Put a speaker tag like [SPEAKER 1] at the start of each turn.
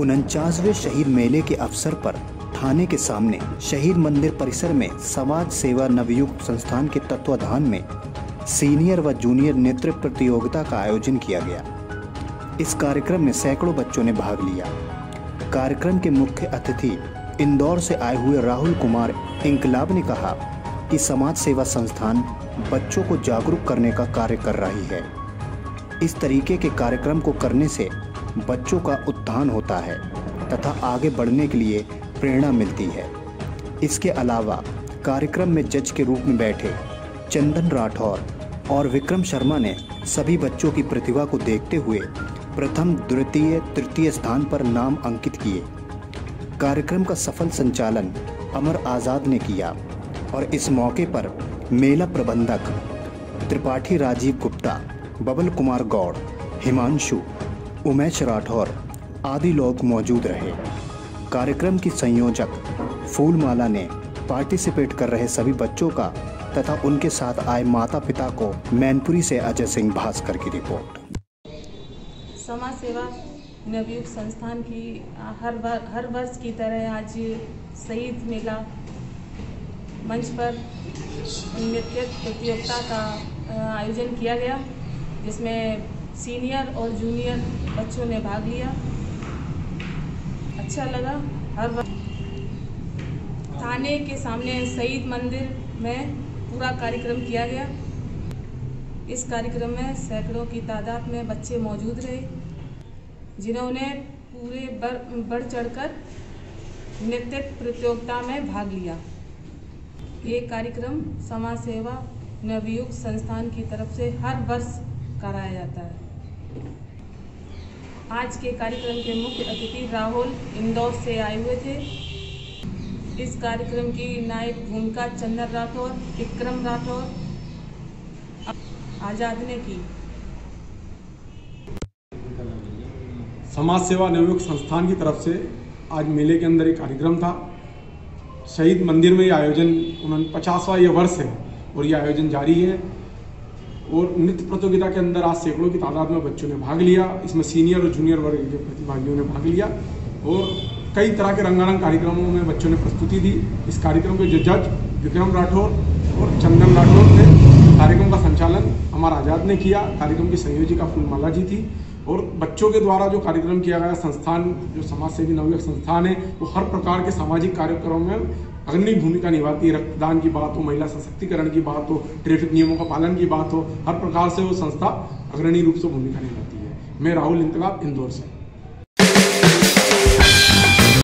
[SPEAKER 1] उनचासवें शहीद मेले के अवसर पर थाने के सामने शहीद मंदिर परिसर में समाज सेवा नवयुक्त संस्थान के तत्वाधान में सीनियर व जूनियर नृत्य प्रतियोगिता का आयोजन किया गया। इस कार्यक्रम में सैकड़ों बच्चों ने भाग लिया। कार्यक्रम के मुख्य अतिथि इंदौर से आए हुए राहुल कुमार इंकलाब ने कहा कि समाज सेवा संस्थान बच्चों को जागरूक करने का कार्य कर रही है। इस तरीके के कार्यक्रम को करने से बच्चों का उत्थान होता है तथा आगे बढ़ने के लिए प्रेरणा मिलती है। इसके अलावा कार्यक्रम में जज के रूप में बैठे चंदन राठौर और विक्रम शर्मा ने सभी बच्चों की प्रतिभा को देखते हुए प्रथम द्वितीय, तृतीय स्थान पर नाम अंकित किए। कार्यक्रम का सफल संचालन अमर आज़ाद ने किया और इस मौके पर मेला प्रबंधक त्रिपाठी राजीव गुप्ता बबल कुमार गौड़, हिमांशु उमेश राठौर, आदि लोग मौजूद रहे। कार्यक्रम की संयोजक फूलमाला ने पार्टिसिपेट कर रहे सभी बच्चों का तथा उनके साथ आए माता पिता को मैनपुरी से अजय सिंह भास्कर की रिपोर्ट।
[SPEAKER 2] समाज सेवा नवयुग संस्थान की, हर हर वर्ष की तरह आज शहीद मेला मंच पर नृत्य प्रतियोगिता का आयोजन किया गया, जिसमें सीनियर और जूनियर बच्चों ने भाग लिया। अच्छा लगा। हर थाने के सामने शहीद मंदिर में पूरा कार्यक्रम किया गया। इस कार्यक्रम में सैकड़ों की तादाद में बच्चे मौजूद रहे, जिन्होंने पूरे बढ़ बढ़ चढ़कर नृत्य प्रतियोगिता में भाग लिया। ये कार्यक्रम समाज सेवा नवयुग संस्थान की तरफ़ से हर वर्ष कराया जाता है। आज के कार्यक्रम के मुख्य अतिथि राहुल इंदौर से आए हुए थे। इस कार्यक्रम की नायक भूमिका चंदन राठौर, विक्रम राठौर, आज़ाद ने की।
[SPEAKER 3] समाज सेवा नवयुग संस्थान की तरफ़ से आज मेले के अंदर एक कार्यक्रम था। शहीद मंदिर में ये आयोजन उन्होंने पचासवा ये वर्ष है और ये आयोजन जारी है। और नृत्य प्रतियोगिता के अंदर आज सैकड़ों की तादाद में बच्चों ने भाग लिया। इसमें सीनियर और जूनियर वर्ग के प्रतिभागियों ने भाग लिया और कई तरह के रंगारंग कार्यक्रमों में बच्चों ने प्रस्तुति दी। इस कार्यक्रम के जो जज विक्रम राठौर और चंदन राठौर थे, कार्यक्रम का संचालन अमर आज़ाद ने किया। कार्यक्रम की संयोजिका फूलमाला जी थी और बच्चों के द्वारा जो कार्यक्रम किया गया संस्थान, जो समाज सेवी नवयुग संस्थान है, वो हर प्रकार के सामाजिक कार्यक्रमों में अग्रणी भूमिका निभाती है रक्तदान की बात हो, महिला सशक्तिकरण की बात हो, ट्रैफ़िक नियमों का पालन की बात हो, हर प्रकार से वो संस्था अग्रणी रूप से भूमिका निभाती है। मैं राहुल इंतलाब इंदौर से।